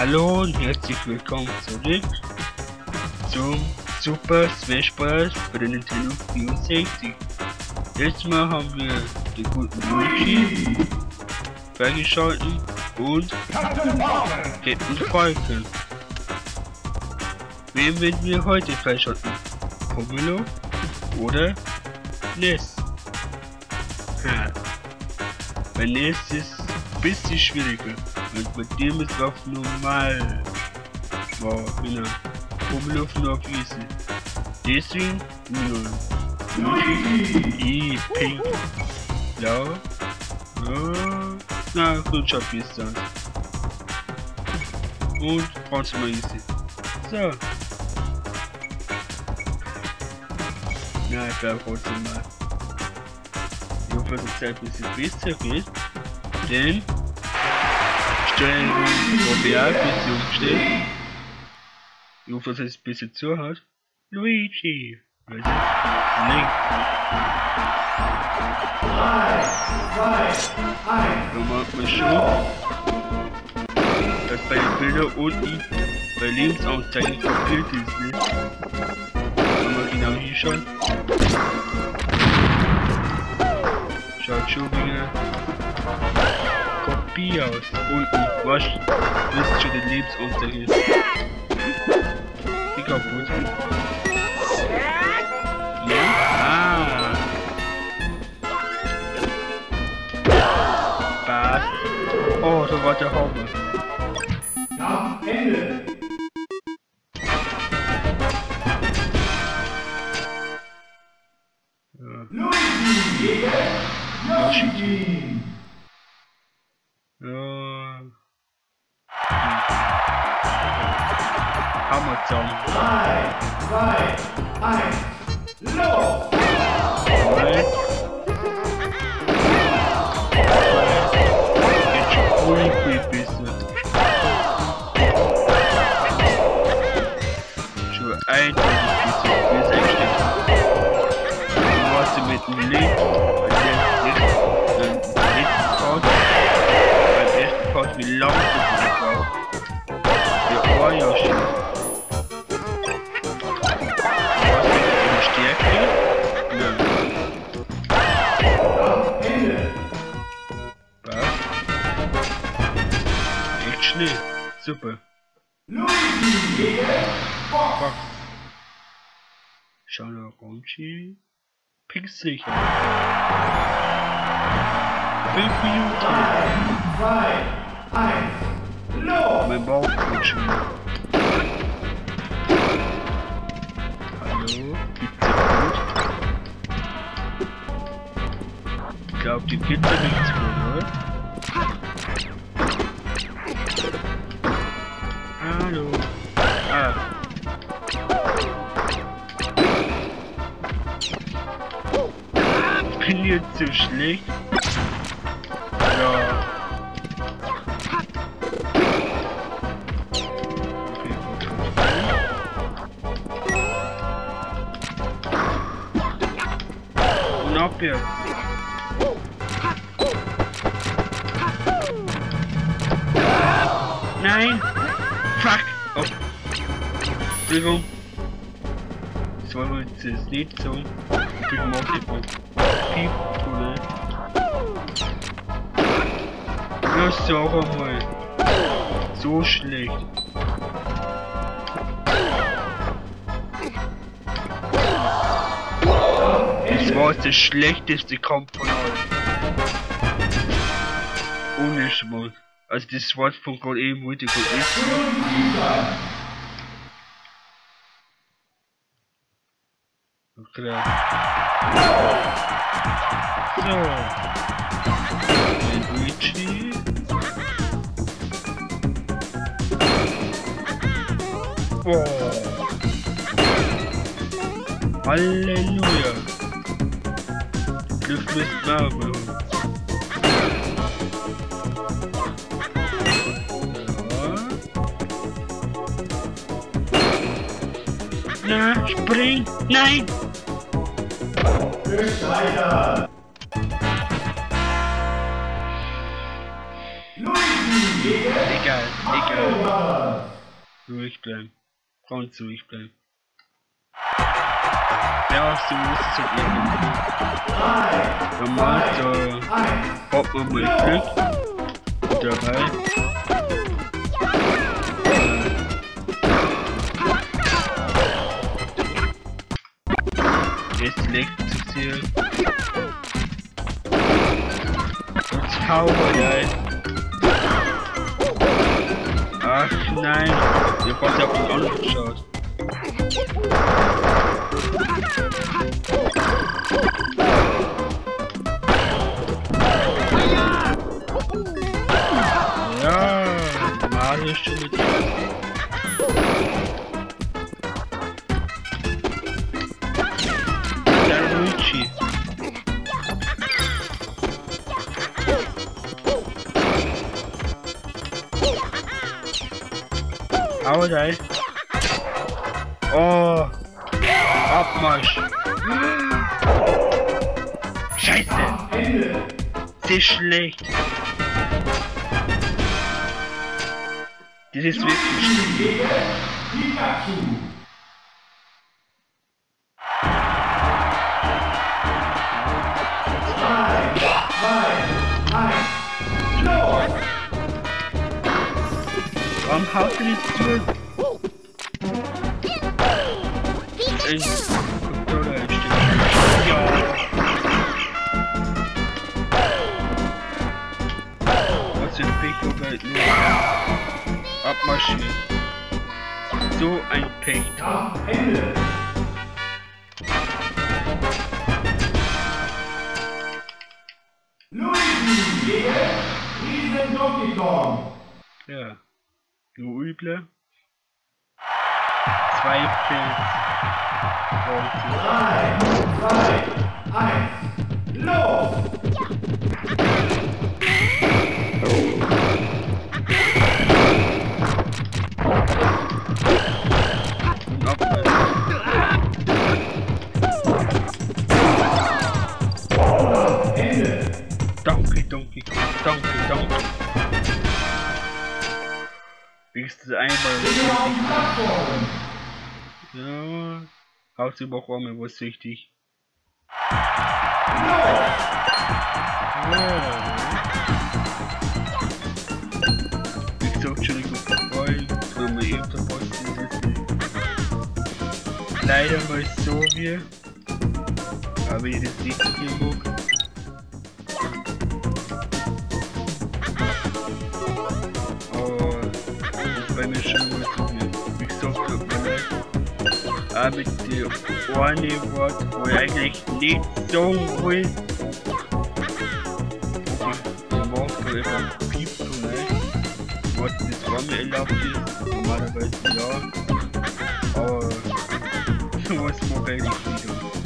Hallo und herzlich willkommen zurück zum Super Smash Bros. für den Nintendo 64. Letztes Mal haben wir den guten Luigi freigeschalten und Captain Falcon. Wen werden wir heute freischalten? Pomelo oder Ness? Ha. Bei Ness ist ein bisschen schwieriger. Und bei dem ist auf normal. Wow, genau. Pomelo nur auf easy. Deswegen nur. I, pink. Blau. Na, gut, wie ist das. Und brauchst mal easy. So. Na, ich glaube trotzdem mal. Ich hoffe, die Zeit ein bisschen besser wird. Denn OBA bisschen umgestellt. Ich hoffe, dass es ein bisschen zu hat. Luigi. Weil es lenkt. Da macht man schon, dass bei den Bildern unten bei Lebensanzeigen kopiert ist, ne? Wenn man genau hier schaut. Schaut schon wieder Kopie aus. Unten, was wisst schon den ist. Die kaputt. Ja? Ah. Was? Oh, da war der Hammer. Kampf Ende. Ja. Luigi Shanaronchi. Pixsicher. 5 Minuten. 3, 2, 1, los! Mein Bauch. Hallo? Geht's dir gut? Ich glaub, die Pizza nichts gut, oder? Hallo? Bin jetzt so schlecht. Ja. Und abwärts. Nein! Fuck! Oh. Entschuldigung. Das war jetzt nicht so. Ich nicht mal. Piep, oder? Ja, sag einmal. So schlecht. Das war der schlechteste Kampf von allen. Ohne Schmarrn. Also das Wort von gerade eben wollte ich nicht. Okay. So. Luigi. Boah. Halleluja. Glück mit Name. Ja. Na, spring! Nein! Gescheitert. Ruhig bleiben. Ganz ruhig bleiben. Ja, so muss es halt irgendwie. Normal, da hat man mal Glück dabei. Jetzt legt sich hier. Und Zauberei. Ach nein, ihr habt ja den anderen geschaut. Ja, Mario ist schon mit Hau rein. Oh. Abmarsch. Scheiße. Ist schlecht. Das ist wirklich Warum haut er nicht zu? Ey, Controller einstellen. Ja. Was für ein Pech, aber nur abmarschieren. So ein Pech. Kampf Ende. Luigi Riesen Donkey Kong. Ja. Du üble. Zwei Pilz. Drei, zwei, eins, los! Ende. Danke, Donkey Kong. Danke, danke. Wenigstens einmal. Ja. Hausüberräume, was wichtig. Wie gesagt, schon gut vorbei. So haben wir eben der Posten Leider mal so wie. Aber ich das nicht so viel auch mit dem eine Wort, wo ich eigentlich nicht sagen will. Okay, der macht so etwas piept so nicht. Was das war mir erlaubt ist, normalerweise ja. Aber sowas mag ich nicht wieder.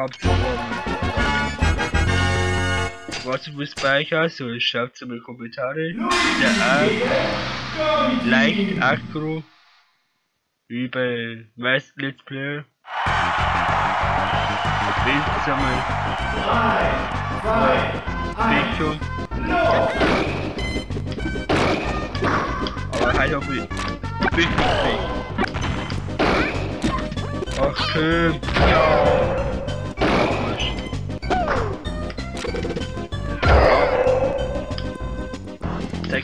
Hauptsache. Was du bist bei euch also, schreibt in die Kommentare. Der A Kirby leicht aggro wie bei meisten Let's Player. Eins, Bildschirm, aber halt auch mit Bildschirm. Ach schön. Ja.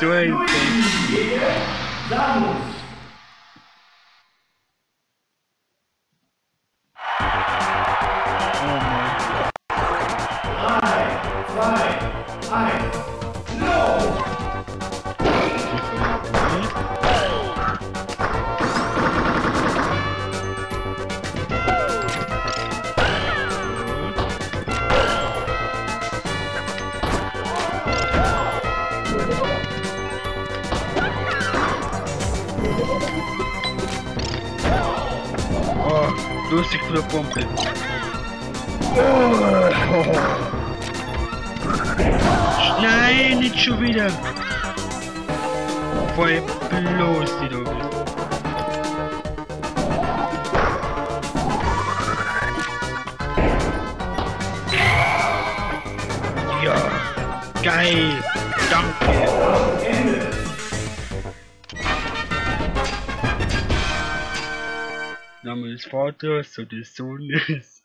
So ein Lustig von der Pumpe. Nein, nicht schon wieder. Voll bloß die du bist. Ja, geil. Danke. Des Vaters und des Sohnes.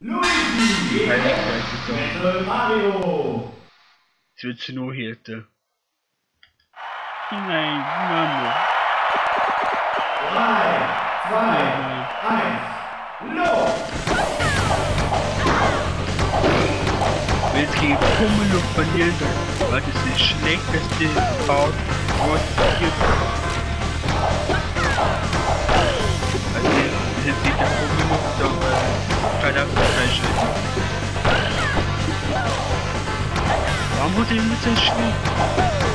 Luigi. Heiligkeit Mario. Es wird härter. Nein, Mama. 3, 2, 1. Los. Wenn es gegen Pummeluch verlieren, dann war das das schlechteste Part, was es gibt. Das ist nicht der Pummeluch, sondern Charakterfleisch. Warum muss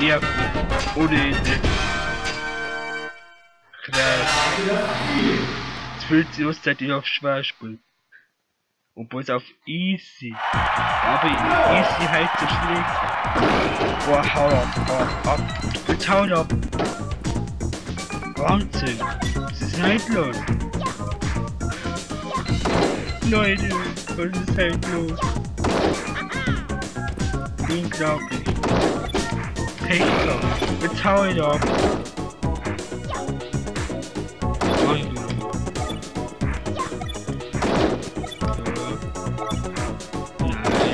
Ja, ohne Ende. Krass. Es fühlt sich aus, seit ich auf schwer spiele. Obwohl es auf easy. Aber easy halt so schlecht. Boah, hau ab, hau ab. Jetzt haut ab. Wahnsinn. Das ist haltlos. Leute, was ist haltlos? Unglaublich. Taker. Jetzt hau ich ab. Wahnsinn.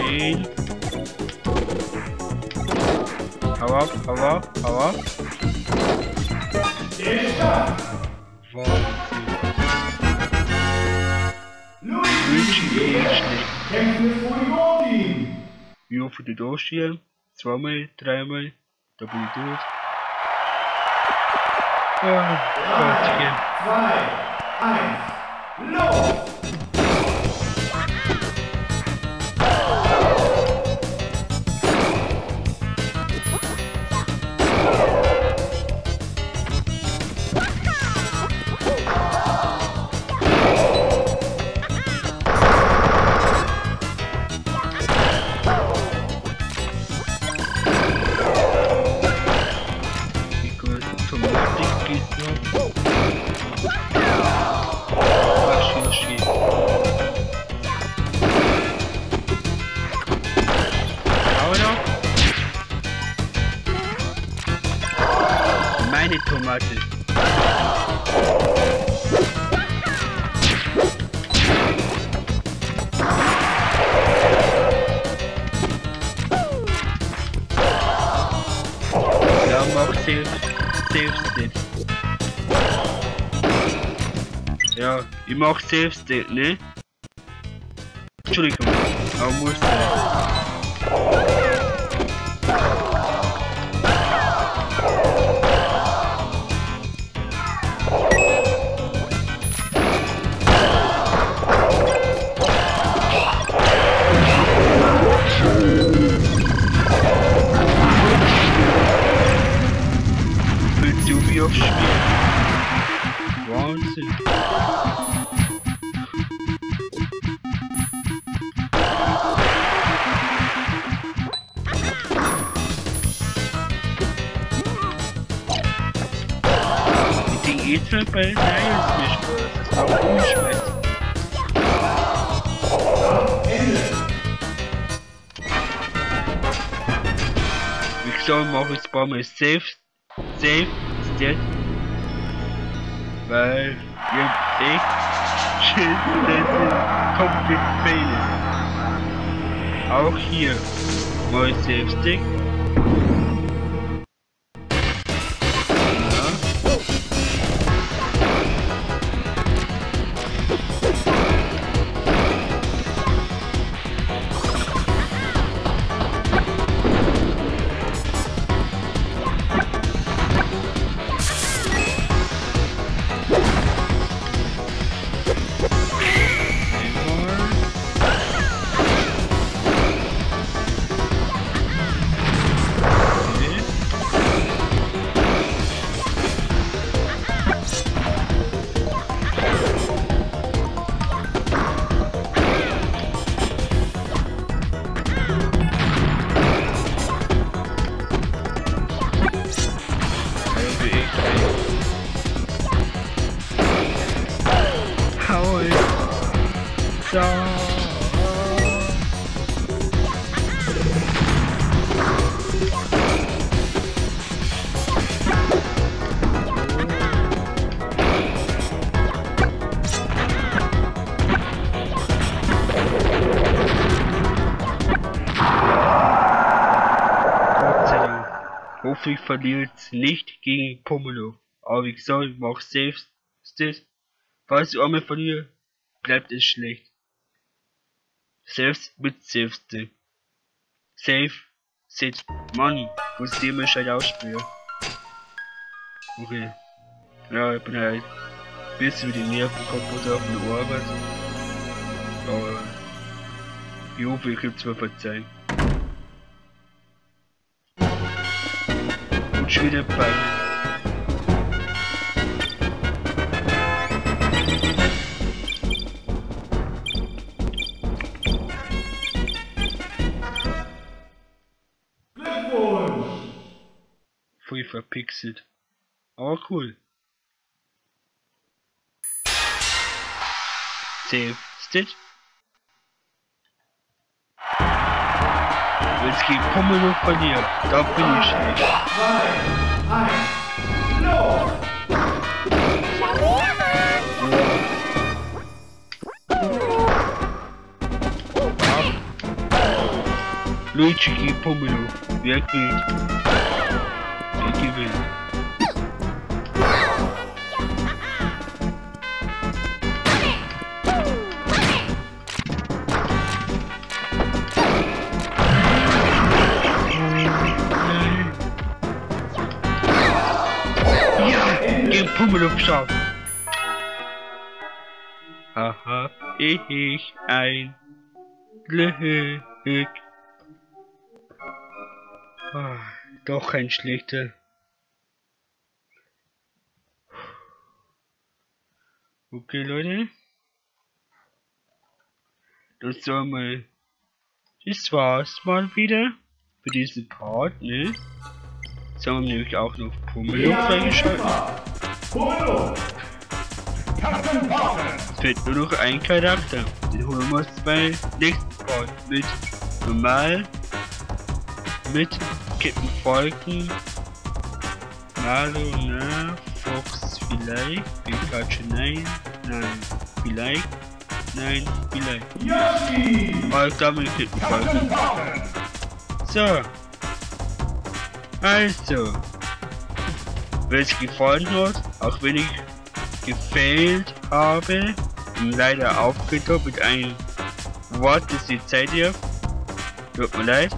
Nein. Hau ab, hau ab, hau ab. Der Start. Wie oft die durchstehen? Zweimal, dreimal, da bin ich durch. Oh Gottchen. 2, 1. Los. Ich mach selbst nicht, ne? Entschuldigung, aber muss Spiel. Wahnsinn. Bei Nein, ist mir Spaß. Das auch ungeschmeckt. Ich soll mache ich ein paar Mal safe, safe, stat. Weil ihr echt Schild, das ist komplett failen. Auch hier. Neues Save-Stick. Ja. Verliere jetzt nicht gegen Pomelo. Aber wie gesagt, ich mach selbst das. Falls ich einmal verliere, bleibt es schlecht. Selbst mit Selbste. Safe, Sit, Money. Muss dem halt ausspielen. Okay. Ja, ich bin halt ein bisschen mit den Nerven kaputt auf der Arbeit. Aber ich hoffe, ich krieg's mir verzeihen. Wieder! Voll verpixelt. Aber cool. Save Stitch. Jetzt gegen Pomelo verlieren. Da bin ich schlecht. 2, 1, los! Geschafft. Haha, ich ein Glück. Ah, doch ein schlechter. Okay, Leute. Das soll mal. Das war's mal wieder für diesen Part, ne? Jetzt haben wir nämlich auch noch Pummel freigeschaltet. Polo! Captain! Es fehlt nur noch ein Charakter. Den holen wir uns bei nächsten Part mit normal, mit Kippen Falken, Malo, na, Fox vielleicht, Pikachu nein, nein, vielleicht, nein, vielleicht. Yoshi! Aber ich glaube, mit Kippen Captain Falken. Falcon! So. Also. Wenn es gefallen hat, auch wenn ich gefailt habe leider aufgetaucht mit einem Wort, das die Zeit hier. Tut mir leid.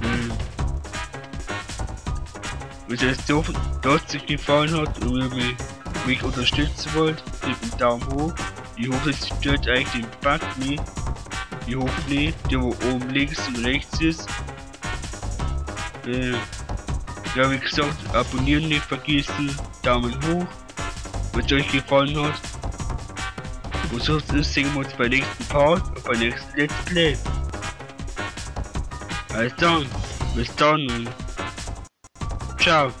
Hm. Wenn es so trotzdem gefallen hat und ihr mich, mich unterstützen wollt, gebt einen Daumen hoch. Ich hoffe, es stört eigentlich den Bug nicht. Ich hoffe nicht, der wo oben links und rechts ist. Äh, ja, wie gesagt, abonnieren nicht vergessen, Daumen hoch, wenn es euch gefallen hat. Und sonst sehen wir uns beim nächsten Part und beim nächsten Let's Play. Also dann, bis dann und ciao.